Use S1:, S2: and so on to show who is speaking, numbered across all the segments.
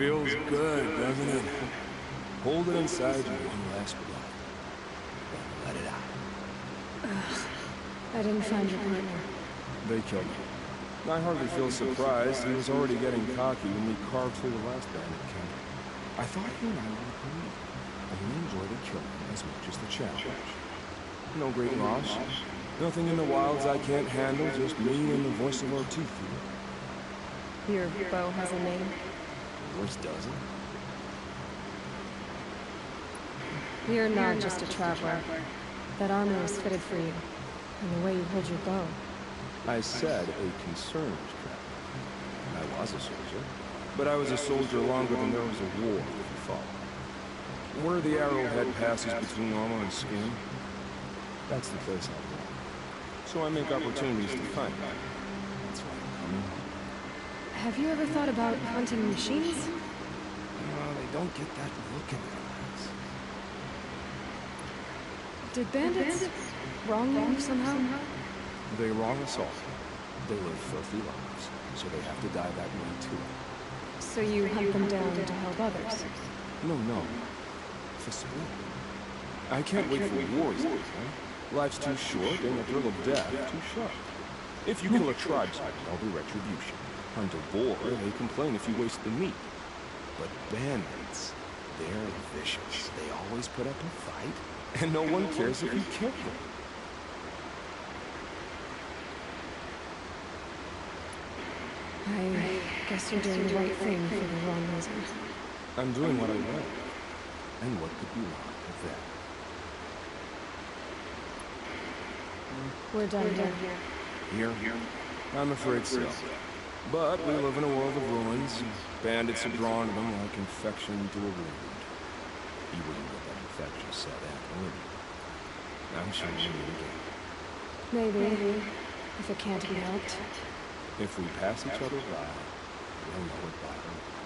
S1: Feels good, doesn't it? Hold it inside you one last. Then let it out.
S2: I didn't find your partner.
S1: They killed him. I hardly feel surprised. He was already getting cocky when we carved through the last bandit camp. I thought you and I were agreed. I really enjoy the killing as much as the challenge. No great loss. Nothing in the wilds I can't handle, just me and the voice of our tooth.
S2: Your bow has a name?
S1: Yours doesn't.
S2: You're not just a traveler. That armor is fitted for you. And the way you hold your bow.
S1: I said a concerned traveler. I was a soldier. But I was a soldier longer than there was a war, if you follow. Where the arrowhead passes between armor and skin, that's the place I go. So I make opportunities to find that. That's why I'm coming.
S2: Have you ever thought about hunting machines?
S1: No, they don't get that look in their eyes.
S2: Did bandits wrong you somehow?
S1: They wrong us all. They live filthy lives, so they have to die that way too.
S2: So you hunt them down to help others?
S1: No, no. For sport. I can't wait for wars like that. Life's too short, and the thrill of death too sharp. If you kill a tribesman, there'll be retribution. Hunt a boar, they complain if you waste the meat. But bandits, they're vicious. They always put up a fight, and no one cares if you kill them.
S2: I guess you're doing the right thing for the wrong reason.
S1: I'm doing what I want. And what could be wrong with that?
S2: We're done here.
S1: Here? I'm afraid so. But we live in a world of ruins. Bandits are drawn to them like infection to a wound. You wouldn't let that infection set in, eh, would you? I'm sure you would again.
S2: Maybe. If it can't be helped.
S1: If we pass each other by, we'll know it by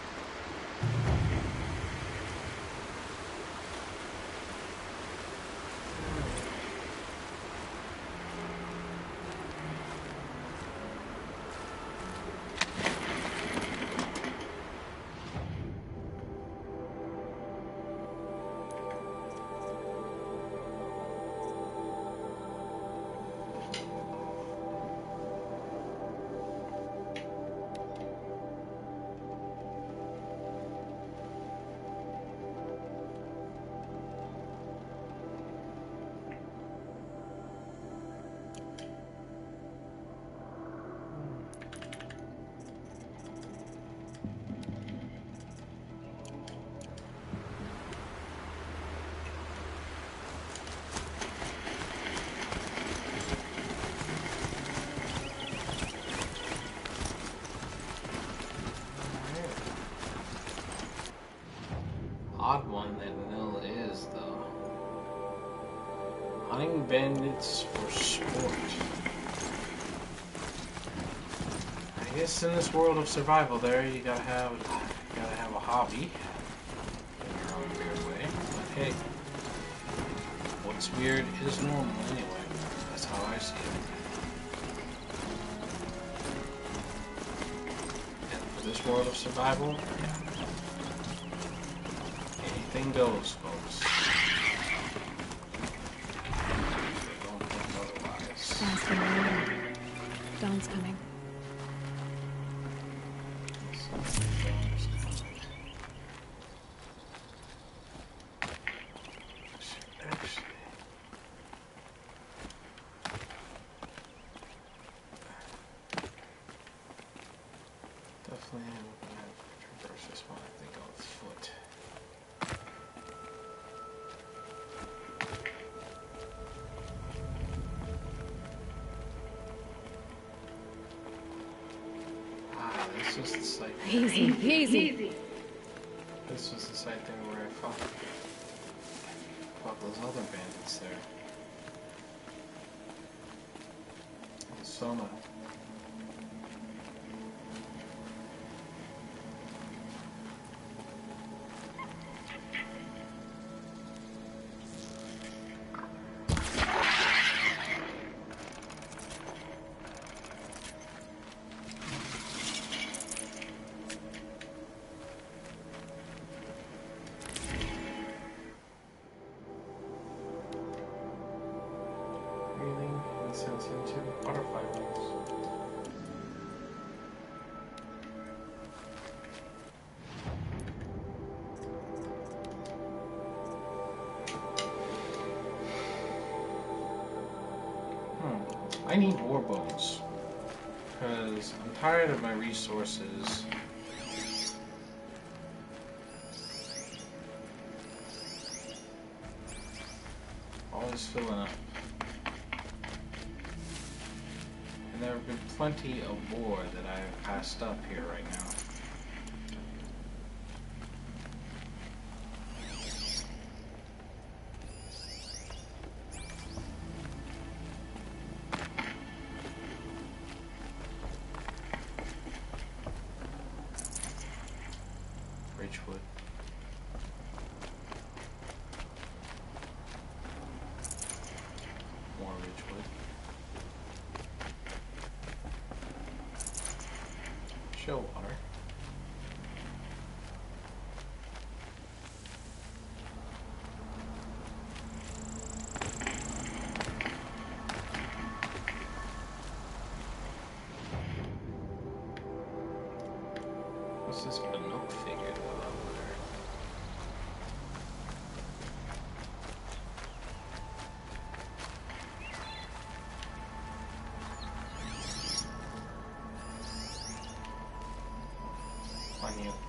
S3: Hunting bandits for sport. I guess in this world of survival, there you gotta have you gotta have a hobby in your own weird way. But hey, what's weird is normal anyway. That's how I see it. And for this world of survival, yeah. Anything goes, folks. This was the site.
S2: Easy, easy.
S3: This was the site thing where I fought, fought those other bandits there. In Soma. Butterfly wings. Hmm. I need war bones. Because I'm tired of my resources. Always filling up. And there have been plenty of war that I have passed up here right now. Shellwater. What's this Banuk figure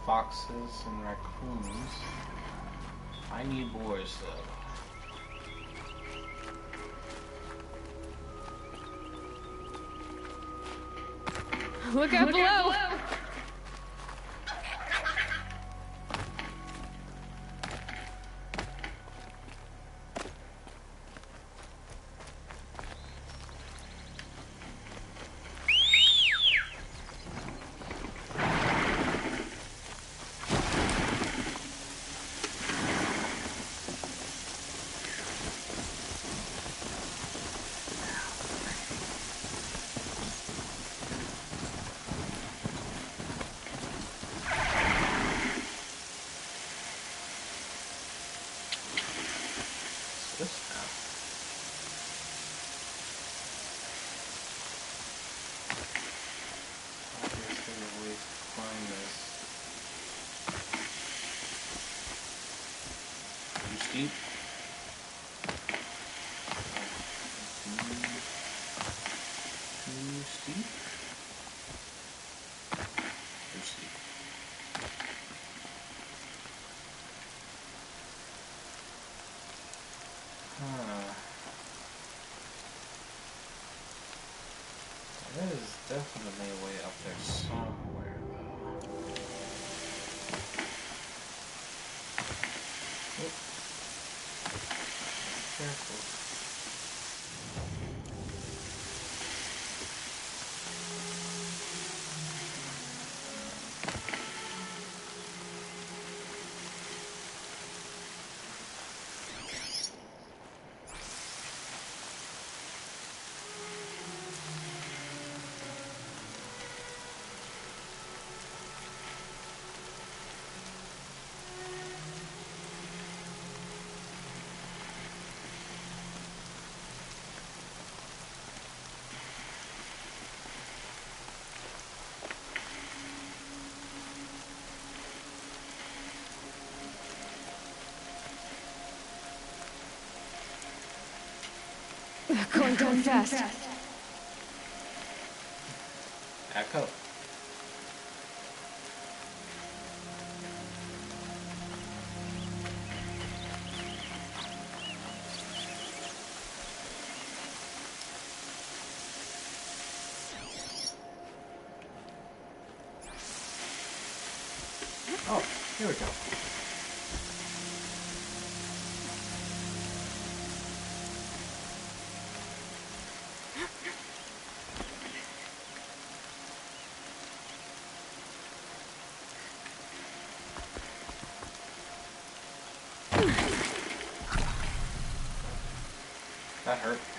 S3: foxes and raccoons. I need boars though.
S2: Look out below!
S3: What's this now? Obviously a way to climb this. Too steep? Too, steep? There is definitely way up there somewhere.
S2: Going down fast.
S3: Up. Oh, here we go. That hurt.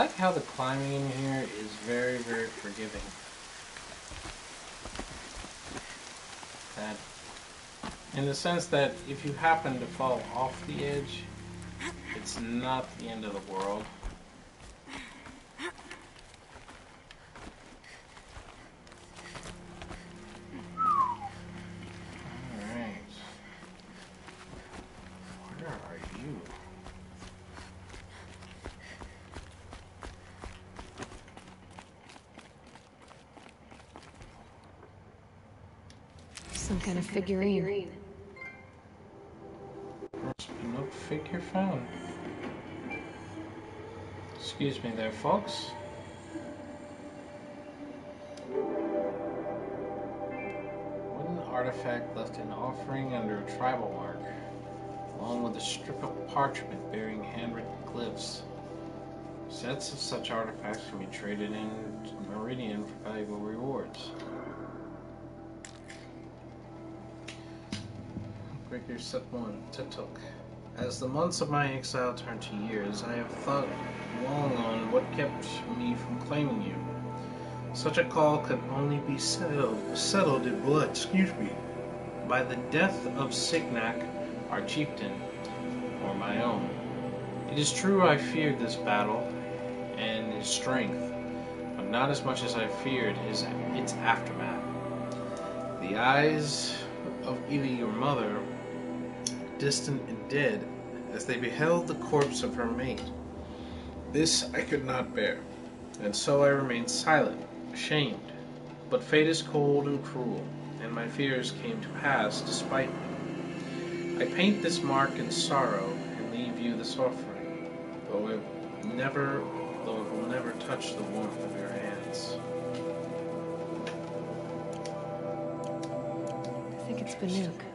S3: Like how the climbing in here is very, very forgiving. That, in the sense that if you happen to fall off the edge, it's not the end of the world. Alright. Where are you?
S2: Some kind of figurine.
S3: Must be no figure found. Excuse me there, folks. Wooden artifact left in offering under a tribal mark, along with a strip of parchment bearing handwritten glyphs. Sets of such artifacts can be traded in Meridian for valuable rewards. Set 1, Tituk. As the months of my exile turn to years, I have thought long on what kept me from claiming you. Such a call could only be settled, settled in blood, excuse me, by the death of Signac, our chieftain, or my own. It is true I feared this battle and his strength, but not as much as I feared his its aftermath. The eyes of Evie, your mother, distant and dead, as they beheld the corpse of her mate. This I could not bear, and so I remained silent, ashamed. But fate is cold and cruel, and my fears came to pass despite me. I paint this mark in sorrow and leave you this offering, though it never, though it will never touch the warmth of your hands.
S2: I think it's Banuk.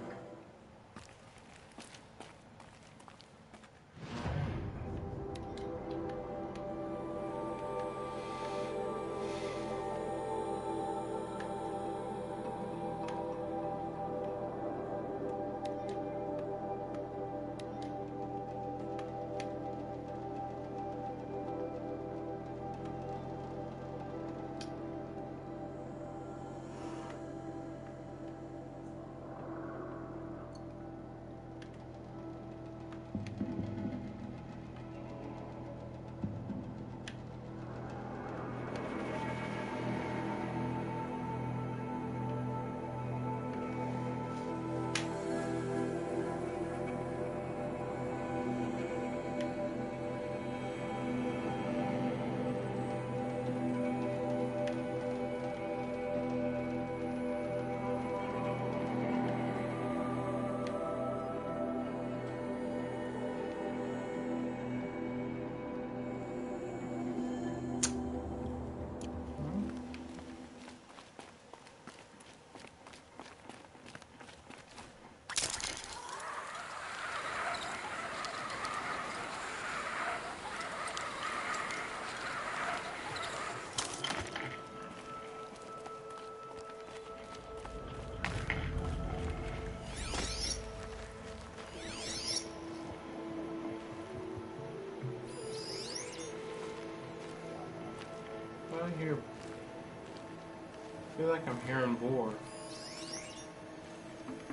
S3: Feel like I'm hearing Vor.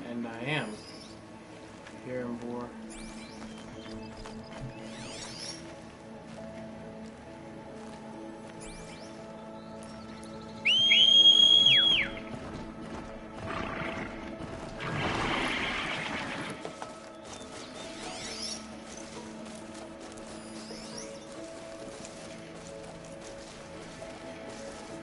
S3: And I am hearing Vor.